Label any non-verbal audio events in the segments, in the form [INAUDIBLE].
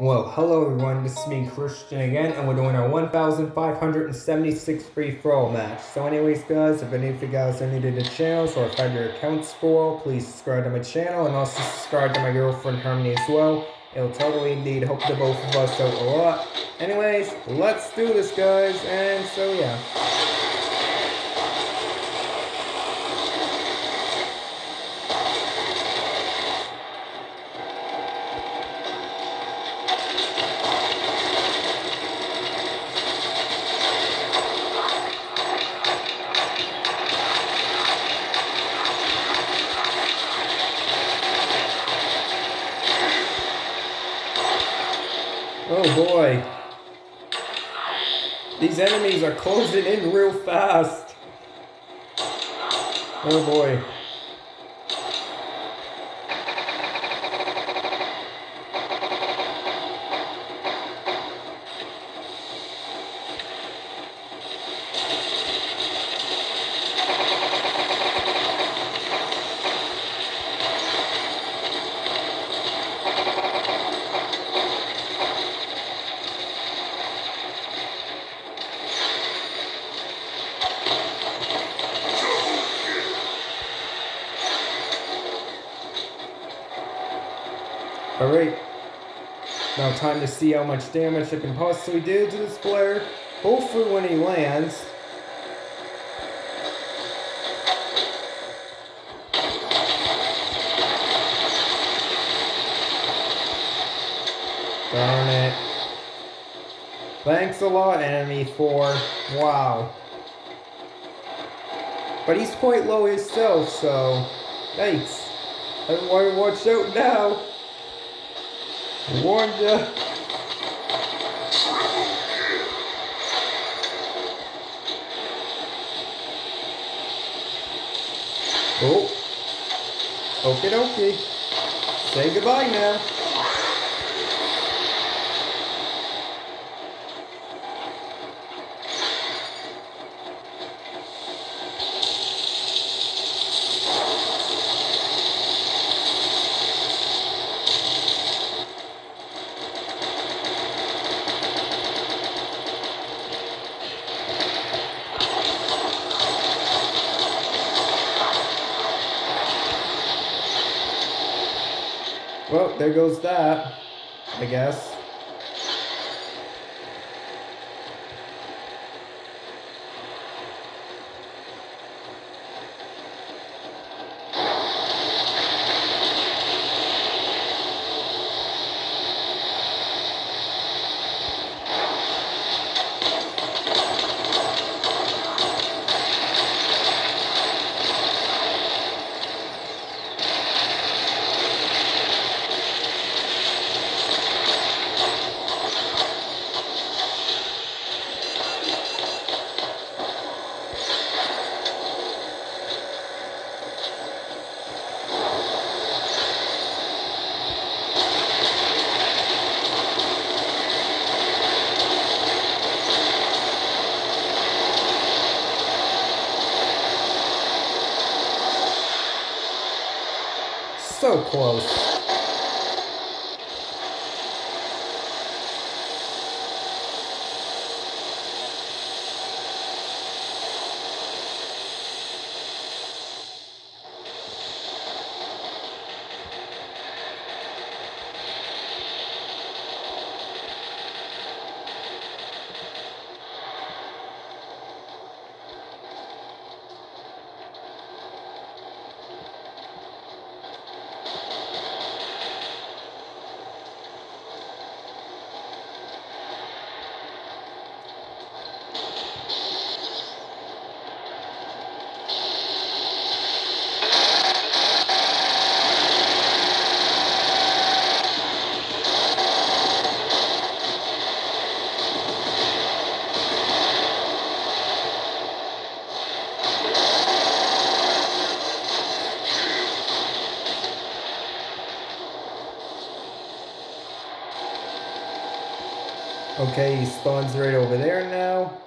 Well, hello everyone, this is me, Christian again, and we're doing our 1,576 free-for-all match. So anyways guys, if any of you guys are new to the channel, or if I have your accounts for, please subscribe to my channel, and also subscribe to my girlfriend Harmony as well. It'll totally indeed help the both of us out a lot. Anyways, let's do this guys, and so yeah. Oh, boy. These enemies are closing in real fast. Oh boy. Alright. Now time to see how much damage I can possibly do to this player. Hopefully when he lands. Darn it. Thanks a lot, enemy 4. Wow. But he's quite low himself, so... Thanks. Everyone watch out now. Warned ya. Oh. Okie dokie. Say goodbye now. Well, there goes that, I guess. So close. Okay, he spawns right over there now.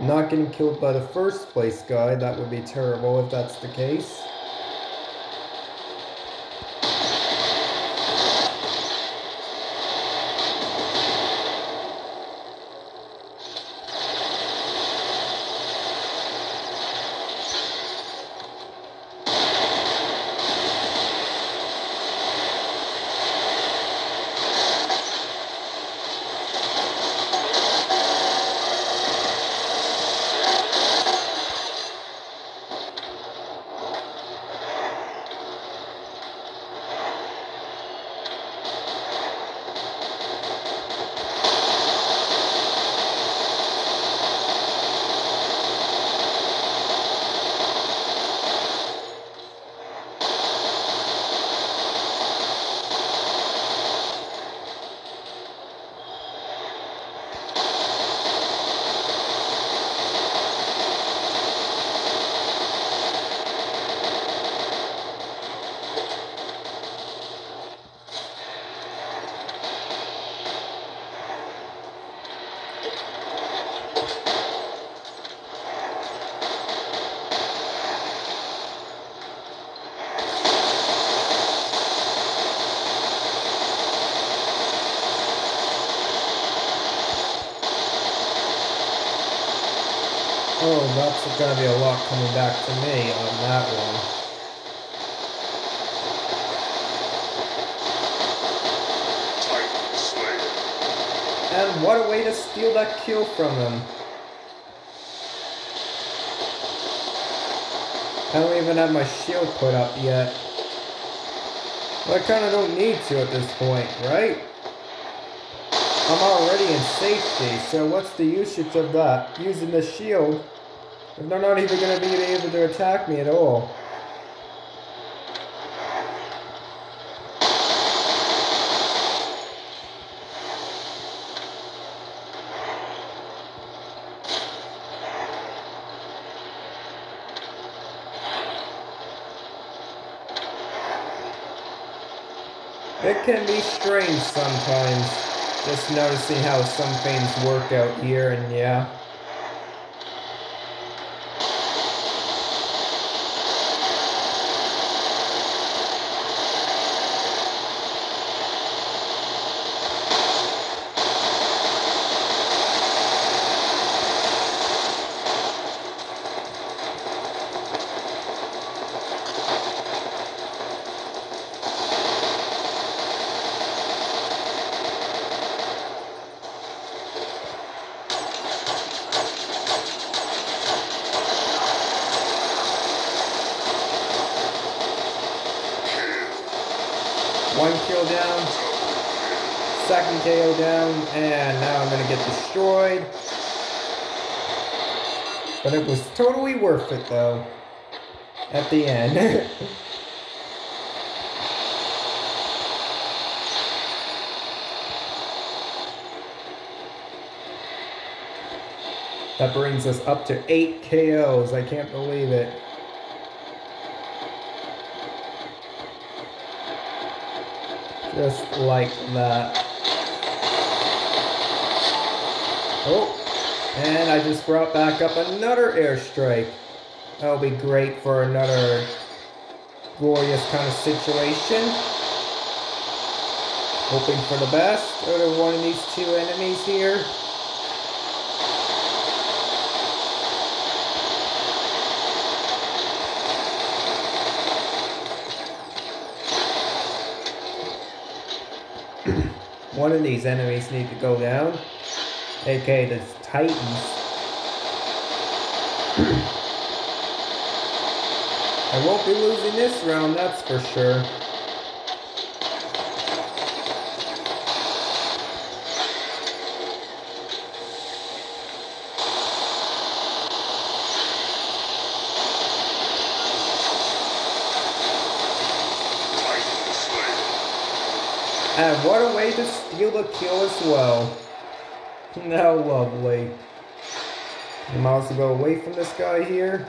Not getting killed by the first place guy, that would be terrible if that's the case. That's gonna be a lot coming back to me on that one. And what a way to steal that kill from him. I don't even have my shield put up yet. Well, I kind of don't need to at this point, right? I'm already in safety, so what's the usage of that? Using the shield, if they're not even going to be able to attack me at all. It can be strange sometimes, just noticing how some things work out here and yeah. Kill down. Second KO down. And now I'm going to get destroyed. But it was totally worth it, though. At the end. [LAUGHS] that brings us up to 8 KOs. I can't believe it. Just like that. Oh, and I just brought back up another airstrike. That'll be great for another glorious kind of situation. Hoping for the best out of one of these two enemies here. One of these enemies need to go down. aka the Titans. I won't be losing this round, that's for sure. And what a way to steal the kill as well. How lovely. I might well go away from this guy here.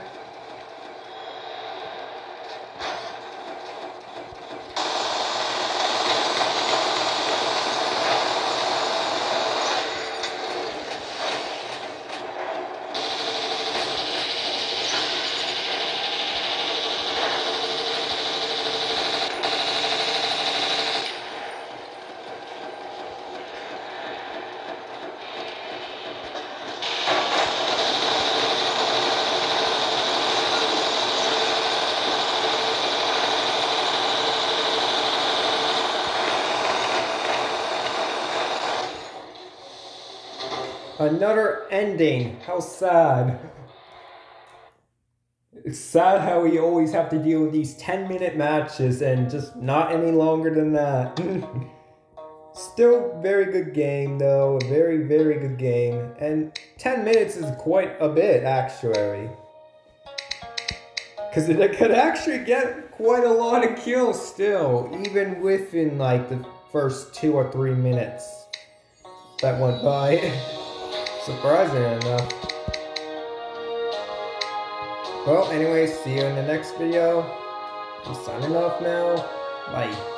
Another ending. How sad. It's sad how we always have to deal with these 10 minute matches and just not any longer than that. [LAUGHS] Still very good game though, a very very good game. And 10 minutes is quite a bit actually. Cause it could actually get quite a lot of kills still, even within like the first two or three minutes that went by. [LAUGHS] Surprising enough. Well, anyway, see you in the next video. I'm signing off now. Bye.